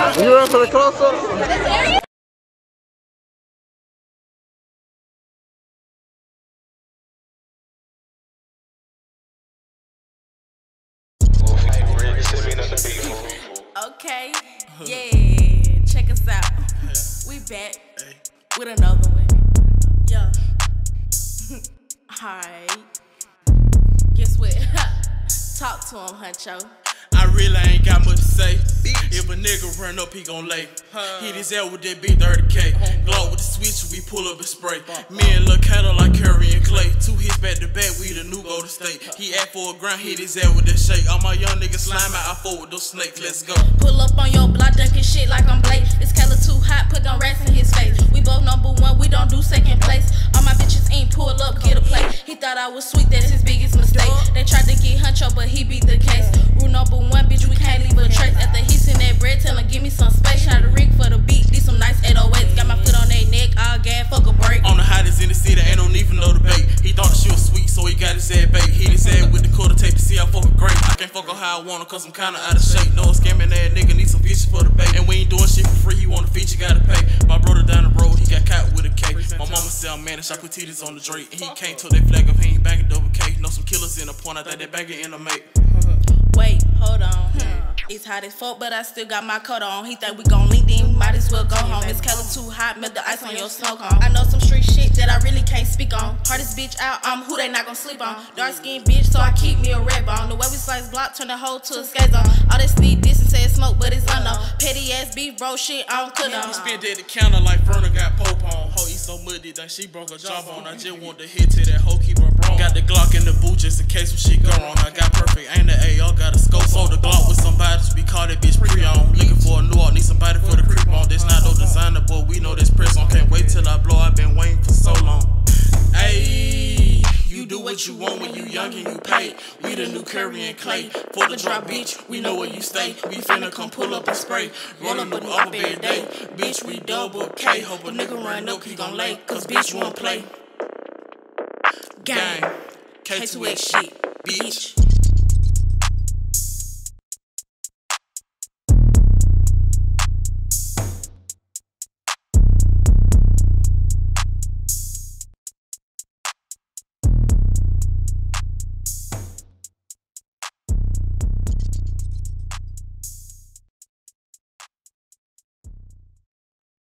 You ready for the close up? Okay, yeah, check us out. We back with another one. Yeah. Alright. Guess what? Talk to him, Huncho. I really ain't got much to say. If a nigga run up, he gon' lay. Hit his head with that big 30k. Glow with the switch, we pull up and spray. Uh-huh. Me and Lil' Cattle like Curry and Klay. Two hits back to back, we the new Golden State. Uh-huh. He asked for a grind, hit his head with that shake. All my young niggas slime out, I fought with those snakes. Let's go. Pull up on your block, dunking shit like I'm Blake. This color too hot, put them rats in his face. We both number one, we don't do second place. All my bitches ain't pull up, get a plate. He thought I was sweet, that's his biggest mistake. They tried to get Huncho, but he beat the case. Rule number one, bitch, we can't leave a trace. After he send that bread, tell him give me some space. Try to rig for the beat, these some nice 808s. Got my foot on their neck, all gas, fuck a break. On the hottest in the city, ain't no need for no debate. He thought she was sweet, so he got his head baked. Hit his head with the quarter tape to see how fucking great. I can't fuck her how I her, cause I'm kinda out of shape. No scamming that nigga, need some bitches for the bait. And we ain't doing shit for free, he want a feature, gotta pay. My brother down the road, he I'm managed, I put titties on the Drake. And he can't tell that flag up, he ain't banging double K. Know some killers in the point, I think they banging in the mate. Wait, hold on. It's hot as fuck, but I still got my coat on. He think we gon' link, then might as well go home. It's color too hot, melt the ice on your snow cone. I know some street shit that I really can't speak on. Hardest bitch out, I'm who they not gon' sleep on. Dark skinned bitch, so I keep me a red bone. The way we slice block, turn the hoe to a skate zone. All this speed, this and say smoke, but it's unknown. Petty ass beef, shit, I don't cook He on. spit at the counter like Verna got pope on. Ho, he so muddy that she broke her jawbone. I just want to hit to that hoe, keep her bro. Got the Glock in the boot just in case some shit go wrong. I got perfect aim, the AR got a scope. So the Glock with somebody to be called that bitch pre-on. Looking for a new art, need somebody for the creep on. This not no designer, but we know this press on. Can't wait till I blow, i been waiting what you want when you young and you pay. We the new Curry and Klay. For the drop, bitch, we know where you stay. We finna come pull up and spray. Roll up a new up every day. Bitch, we double K. Hope a nigga run up, he gon' lay. Cause bitch you won't play. Gang. Gang. K2X shit, bitch.